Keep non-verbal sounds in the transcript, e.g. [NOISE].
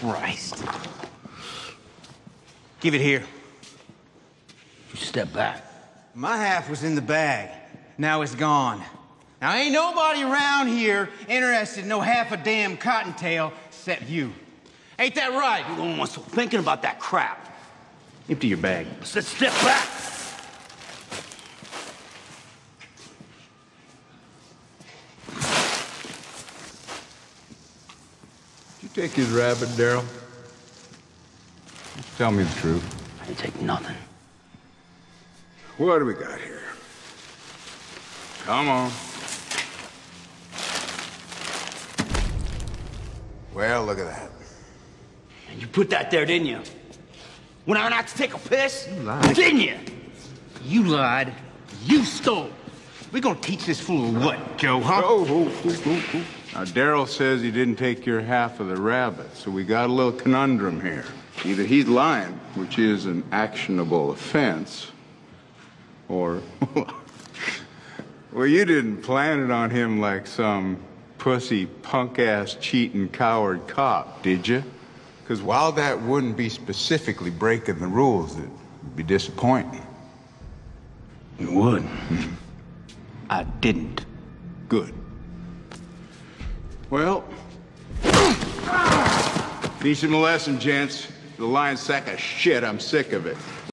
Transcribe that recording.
Christ. Give it here. You step back. My half was in the bag. Now it's gone. Now ain't nobody around here interested in no half a damn cottontail except you. Ain't that right? You don't want to thinking about that crap. Empty your bag. Let's step back. Take his rabbit, Daryl? Tell me the truth. I didn't take nothing. What do we got here? Come on. Well, look at that. And you put that there, didn't you? When I went out to take a piss? You lied. Didn't you? You lied. You stole. We gonna teach this fool what, Joe, huh? Oh, oh, oh, oh, oh. Now, Daryl says he didn't take your half of the rabbit, so we got a little conundrum here. Either he's lying, which is an actionable offense, or, [LAUGHS] well, you didn't plan it on him like some pussy, punk-ass, cheating, coward cop, did you? Because while that wouldn't be specifically breaking the rules, it'd be disappointing. You would. [LAUGHS] I didn't. Good. Well, him a lesson, gents. The lying sack of shit, I'm sick of it.